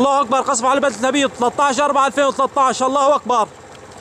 الله أكبر قسم على بلد النبي 13 4 2013 الله أكبر.